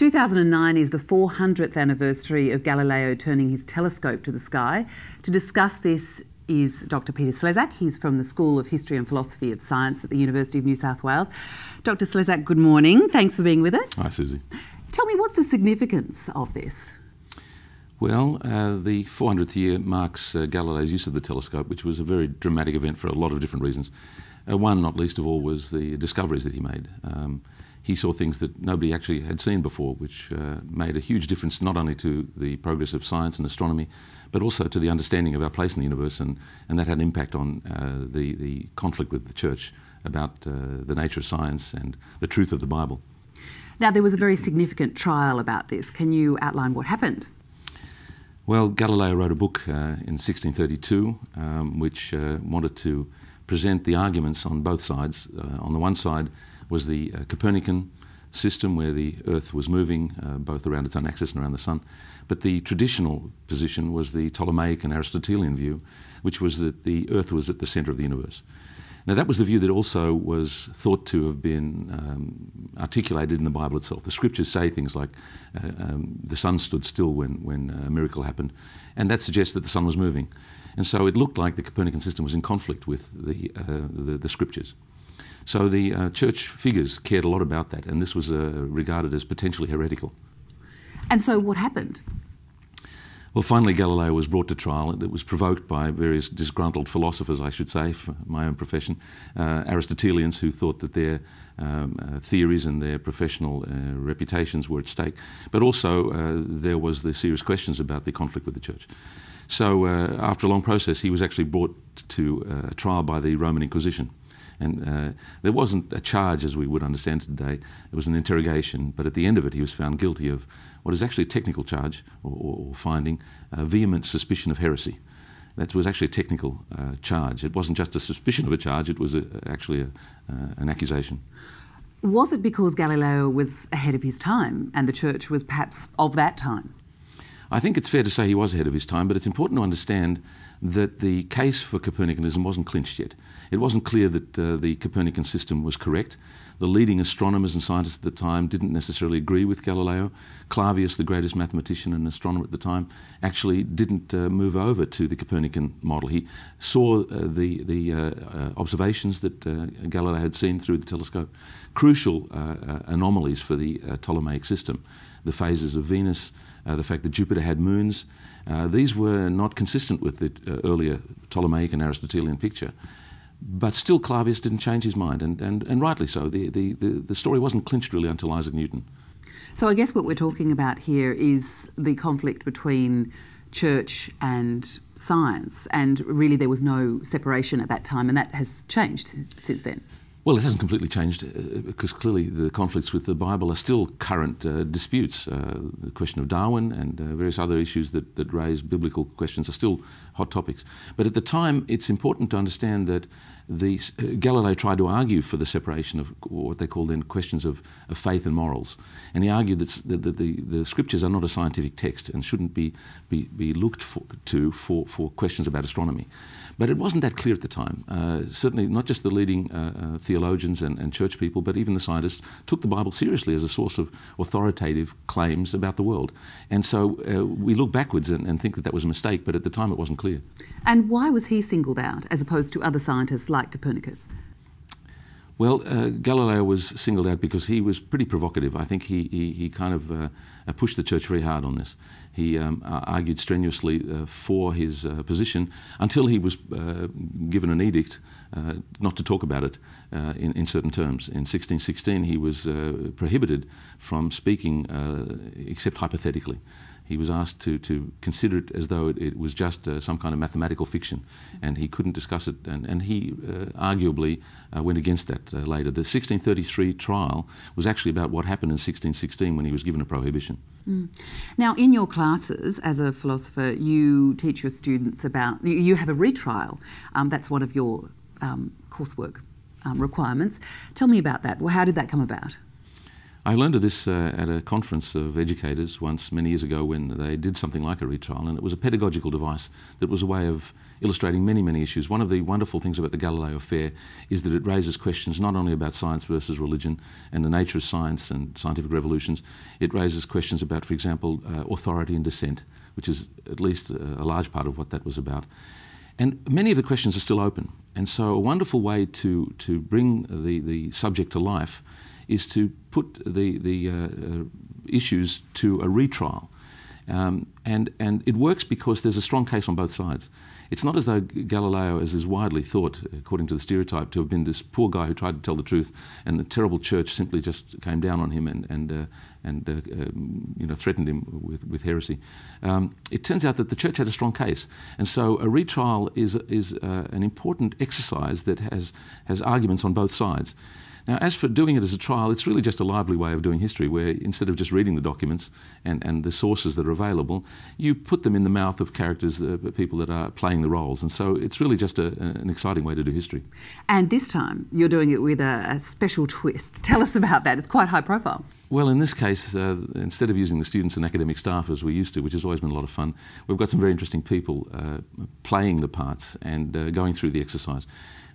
2009 is the 400th anniversary of Galileo turning his telescope to the sky. To discuss this is Dr. Peter Slezak. He's from the School of History and Philosophy of Science at the University of New South Wales. Dr. Slezak, good morning. Thanks for being with us. Hi, Susie. Tell me, what's the significance of this? Well, uh, the 400th year marks uh, Galileo's use of the telescope, which was a very dramatic event for a lot of different reasons. Uh, one, not least of all, was the discoveries that he made. Um, he saw things that nobody actually had seen before, which uh, made a huge difference not only to the progress of science and astronomy, but also to the understanding of our place in the universe, and, and that had an impact on uh, the, the conflict with the church about uh, the nature of science and the truth of the Bible. Now, there was a very significant trial about this. Can you outline what happened? Well, Galileo wrote a book uh, in 1632 um, which uh, wanted to present the arguments on both sides. Uh, on the one side, was the uh, Copernican system where the Earth was moving uh, both around its own axis and around the Sun. But the traditional position was the Ptolemaic and Aristotelian view, which was that the Earth was at the centre of the universe. Now, that was the view that also was thought to have been um, articulated in the Bible itself. The scriptures say things like uh, um, the sun stood still when, when a miracle happened, and that suggests that the sun was moving. And so it looked like the Copernican system was in conflict with the, uh, the, the scriptures. So the uh, church figures cared a lot about that, and this was uh, regarded as potentially heretical. And so what happened? Well, finally, Galileo was brought to trial. It was provoked by various disgruntled philosophers, I should say, for my own profession, uh, Aristotelians who thought that their um, uh, theories and their professional uh, reputations were at stake. But also, uh, there was the serious questions about the conflict with the church. So, uh, after a long process, he was actually brought to uh, trial by the Roman Inquisition. And uh, there wasn't a charge as we would understand today. It was an interrogation, but at the end of it, he was found guilty of what is actually a technical charge or, or finding, a vehement suspicion of heresy. That was actually a technical uh, charge. It wasn't just a suspicion of a charge, it was a, actually a, uh, an accusation. Was it because Galileo was ahead of his time and the church was perhaps of that time? I think it's fair to say he was ahead of his time, but it's important to understand that the case for Copernicanism wasn't clinched yet. It wasn't clear that uh, the Copernican system was correct. The leading astronomers and scientists at the time didn't necessarily agree with Galileo. Clavius, the greatest mathematician and astronomer at the time, actually didn't uh, move over to the Copernican model. He saw uh, the, the uh, uh, observations that uh, Galileo had seen through the telescope, crucial anomalies for the Ptolemaic system, the phases of Venus, the fact that Jupiter had moons, uh, these were not consistent with the uh, earlier Ptolemaic and Aristotelian picture. But still, Clavius didn't change his mind, and, and, and rightly so. The, the, the, the story wasn't clinched really until Isaac Newton. So, I guess what we're talking about here is the conflict between church and science, and really there was no separation at that time, and that has changed since then. Well, it hasn't completely changed uh, because clearly the conflicts with the Bible are still current uh, disputes. Uh, the question of Darwin and uh, various other issues that, that raise biblical questions are still hot topics. But at the time, it's important to understand that the, uh, Galileo tried to argue for the separation of what they call then questions of, of faith and morals. And he argued that, that, that the, the, scriptures are not a scientific text and shouldn't be, be, be looked for, to for, for questions about astronomy. But it wasn't that clear at the time. Uh, certainly, not just the leading uh, uh, theologians and, and, church people, but even the scientists took the Bible seriously as a source of authoritative claims about the world. And so uh, we look backwards and, and, think that that was a mistake, but at the time it wasn't clear. And why was he singled out as opposed to other scientists like Copernicus? Well, uh, Galileo was singled out because he was pretty provocative. I think he, he, he kind of uh, uh pushed the church very hard on this. He um, argued strenuously uh, for his uh, position until he was uh, given an edict not to talk about it in, in, certain terms. In 1616, he was prohibited from speaking except hypothetically he was asked to, to consider it as though it, it was just uh, some kind of mathematical fiction, and he couldn't discuss it, and, and he uh, arguably uh, went against that uh, later. The 1633 trial was actually about what happened in 1616 when he was given a prohibition. Mm. Now, in your classes as a philosopher, you teach your students about, you have a retrial. Um, that's one of your um, coursework um, requirements. Tell me about that. Well, how did that come about? I learned of this uh, at a conference of educators once many years ago when they did something like a retrial, and it was a pedagogical device that was a way of illustrating many, many issues. One of the wonderful things about the Galileo affair is that it raises questions not only about science versus religion and the nature of science and scientific revolutions, it raises questions about, for example, uh, authority and dissent, which is at least a, large part of what that was about. And many of the questions are still open. And so, a wonderful way to, to bring the, the subject to life is to put the, the uh, uh, issues to a retrial. Um, and, and it works because there's a strong case on both sides. It's not as though Galileo, as is widely thought, according to the stereotype, to have been this poor guy who tried to tell the truth, and the terrible church simply just came down on him and, and, uh, and uh, um, you know, threatened him with, with heresy. Um, it turns out that the church had a strong case, and so a retrial is, is uh, an important exercise that has, has arguments on both sides. Now, as for doing it as a trial, it's really just a lively way of doing history where instead of just reading the documents and, and the sources that are available, you put them in the mouth of characters, uh, people that are playing the roles. And so it's really just a, an exciting way to do history. And this time, you're doing it with a, a special twist. Tell us about that. It's quite high profile. Well, in this case, uh, instead of using the students and academic staff as we used to, which has always been a lot of fun, we've got some very interesting people uh, playing the parts and uh, going through the exercise.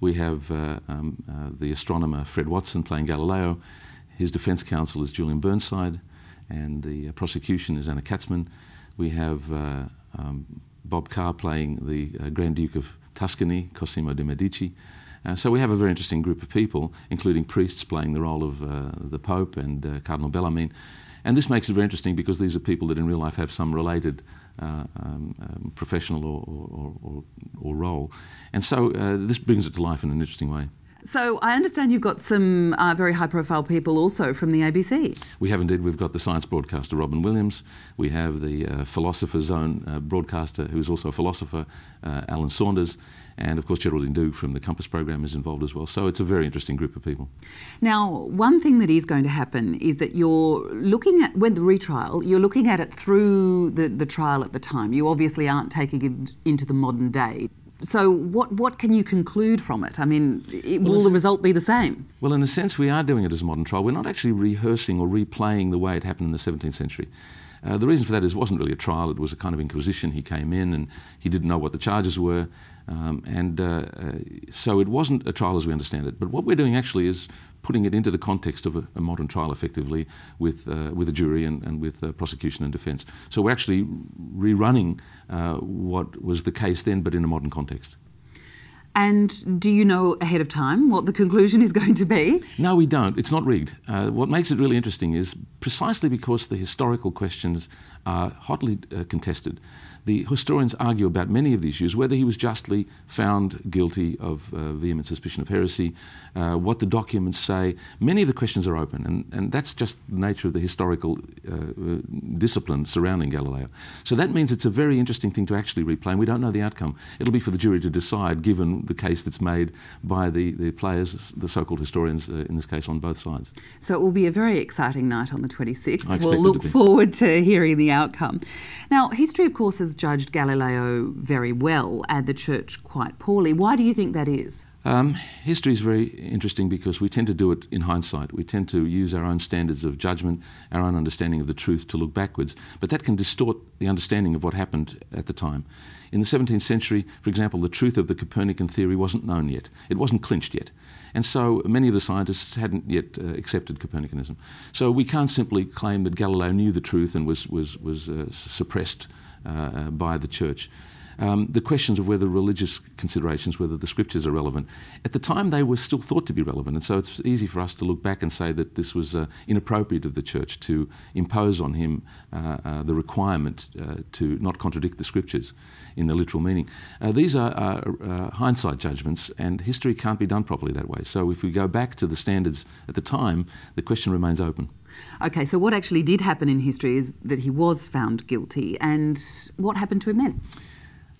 We have uh, um, uh, the astronomer Fred Watson playing Galileo. His defence counsel is Julian Burnside, and the uh, prosecution is Anna Katzmann. We have uh, um, Bob Carr playing the uh, Grand Duke of Tuscany, Cosimo de' Medici. Uh, so we have a very interesting group of people, including priests playing the role of the Pope and Cardinal Bellarmine. And this makes it very interesting because these are people that in real life have some related uh, um, um, professional or, or, or, or, role. And so uh, this brings it to life in an interesting way. So I understand you've got some uh, very high-profile people also from the ABC. We have indeed. We've got the science broadcaster Robyn Williams. We have the uh, Philosopher Zone uh, broadcaster, who is also a philosopher, uh, Alan Saunders, and of course Geraldine Doogue from the Compass program is involved as well. So it's a very interesting group of people. Now, one thing that is going to happen is that you're looking at when the retrial, you're looking at it through the, the trial at the time. You obviously aren't taking it into the modern day. So, what, what can you conclude from it? I mean, it, well, will the result be the same? Well, in a sense, we are doing it as a modern trial. We're not actually rehearsing or replaying the way it happened in the 17th century. Uh, the reason for that is it wasn't really a trial, it was a kind of inquisition. He came in and he didn't know what the charges were. Um, and uh, uh, so it wasn't a trial as we understand it. But what we're doing actually is putting it into the context of a, a modern trial effectively with, uh, with a jury and, and with uh, prosecution and defence. So we're actually rerunning uh, what was the case then, but in a modern context. And do you know ahead of time what the conclusion is going to be? No, we don't. It's not rigged. Uh, what makes it really interesting is precisely because the historical questions are hotly uh, contested the historians argue about many of the issues, whether he was justly found guilty of uh, vehement suspicion of heresy, uh, what the documents say. Many of the questions are open, and, and that's just the nature of the historical uh, uh discipline surrounding Galileo. So that means it's a very interesting thing to actually replay, and we don't know the outcome. It'll be for the jury to decide, given the case that's made by the, the players, the so called historians, uh, in this case, on both sides. So it will be a very exciting night on the 26th. We'll look forward to hearing the outcome. Now, history, of course, is judged Galileo very well and the church quite poorly. Why do you think that is? Um, history is very interesting because we tend to do it in hindsight. We tend to use our own standards of judgment, our own understanding of the truth to look backwards. But that can distort the understanding of what happened at the time. In the 17th century, for example, the truth of the Copernican theory wasn't known yet. It wasn't clinched yet. And so many of the scientists hadn't yet uh, accepted Copernicanism. So we can't simply claim that Galileo knew the truth and was, was, was uh, suppressed uh, by the church. Um, the questions of whether religious considerations, whether the scriptures are relevant. At the time, they were still thought to be relevant, and so it's easy for us to look back and say that this was uh, inappropriate of the church to impose on him uh, uh, the requirement uh, to not contradict the scriptures in the literal meaning. these are hindsight judgments, and history can't be done properly that way. So if we go back to the standards at the time, the question remains open. Okay, so what actually did happen in history is that he was found guilty, and what happened to him then?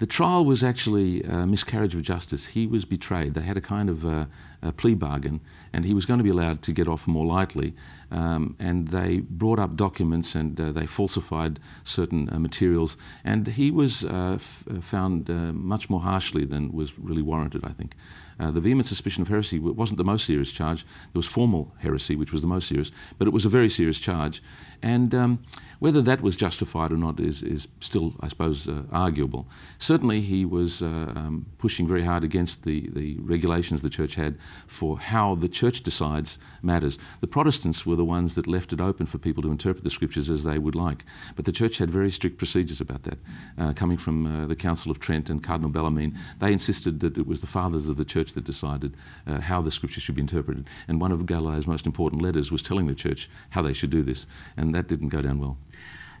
The trial was actually a miscarriage of justice. He was betrayed. They had a kind of a, a plea bargain, and he was going to be allowed to get off more lightly. Um, and they brought up documents and uh, they falsified certain uh, materials, and he was uh, f- uh, found much more harshly than was really warranted, I think. The vehement suspicion of heresy wasn't the most serious charge. There was formal heresy, which was the most serious, but it was a very serious charge. And um, whether that was justified or not is, is still, I suppose, arguable. Certainly, he was um, pushing very hard against the, the regulations the church had for how the church decides matters. The Protestants were the ones that left it open for people to interpret the scriptures as they would like, but the church had very strict procedures about that. Uh, coming from uh, the Council of Trent and Cardinal Bellarmine, they insisted that it was the fathers of the church that decided uh, how the scriptures should be interpreted. And one of Galileo's most important letters was telling the church how they should do this, and that didn't go down well.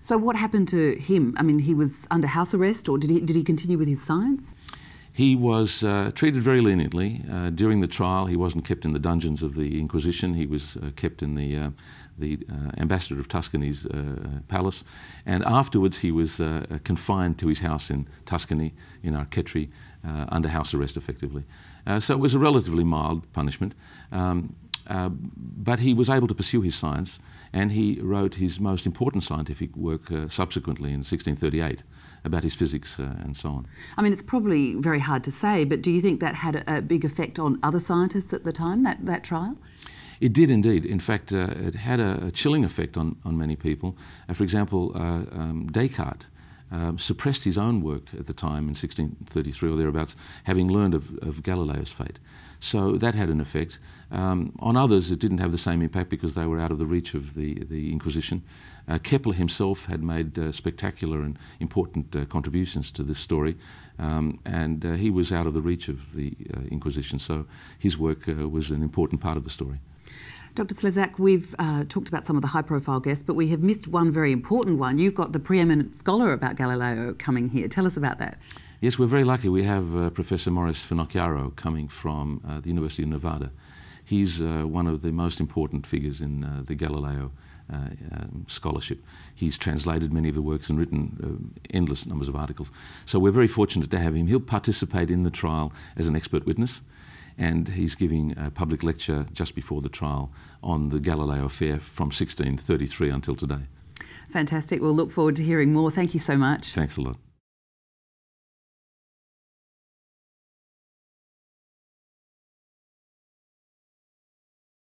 So, what happened to him? I mean, he was under house arrest, or did he, did he continue with his science? He was uh, treated very leniently. Uh, during the trial, he wasn't kept in the dungeons of the Inquisition. He was uh, kept in the, uh, the uh, ambassador of Tuscany's uh, palace. And afterwards, he was confined to his house in Tuscany, in Arcetri, under house arrest, effectively. so it was a relatively mild punishment. Um, uh, but he was able to pursue his science, and he wrote his most important scientific work uh, subsequently in 1638 about his physics uh, and so on. I mean, it's probably very hard to say, but do you think that had a, a big effect on other scientists at the time, that, that trial? It did indeed. In fact, uh, it had a, chilling effect on, on many people. Uh, for example, um, Descartes. Um, suppressed his own work at the time in 1633 or thereabouts, having learned of, of Galileo's fate. So that had an effect. Um, on others, it didn't have the same impact because they were out of the reach of the, the Inquisition. Uh, Kepler himself had made uh, spectacular and important uh, contributions to this story, um, and uh, he was out of the reach of the uh, Inquisition, so his work uh, was an important part of the story. Dr. Slezak, we've uh, talked about some of the high profile guests, but we have missed one very important one. You've got the preeminent scholar about Galileo coming here. Tell us about that. Yes, we're very lucky. We have uh, Professor Maurice Finocchiaro coming from uh, the University of Nevada. He's uh, one of the most important figures in uh, the Galileo uh, um, scholarship. He's translated many of the works and written endless numbers of articles. So we're very fortunate to have him. He'll participate in the trial as an expert witness and he's giving a public lecture just before the trial on the Galileo affair from 1633 until today. Fantastic. We'll look forward to hearing more. Thank you so much. Thanks a lot.